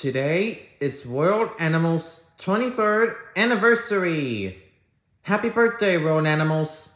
Today is World Animals 23rd anniversary. Happy birthday, World Animals.